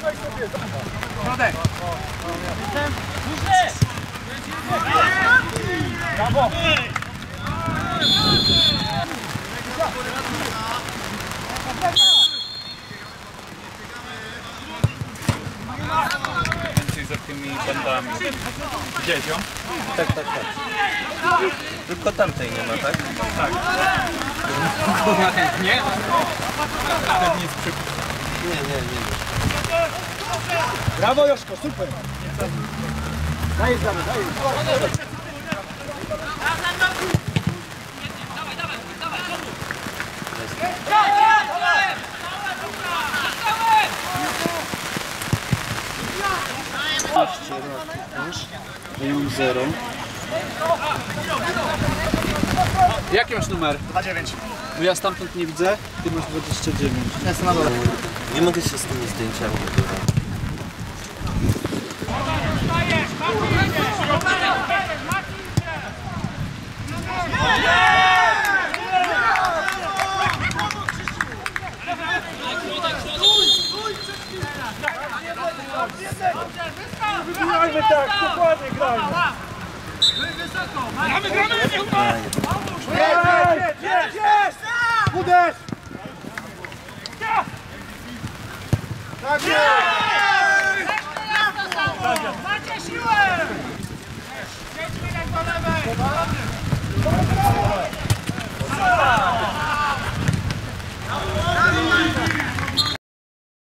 Nie umiem robić tych Więcej za tymi bandami. Widziałeś ją? Tak, tak, tak. Tylko tamtej nie ma, tak? Nie? Pewnie z przy... Nie, nie, nie. Brawo Joszko, super! Dajesz, damy, dajesz. Ja mam 0. Jaki masz numer? 2-9. Bo ja stamtąd nie widzę, ty masz 29. Jestem na dole. Nie mogę się z tymi zdjęciami wybrać. Grajmy tak, dokładnie grajmy. Jest, jest, jest! Uderz! Tak jest! Macie siłę! Jedźmy do lewej!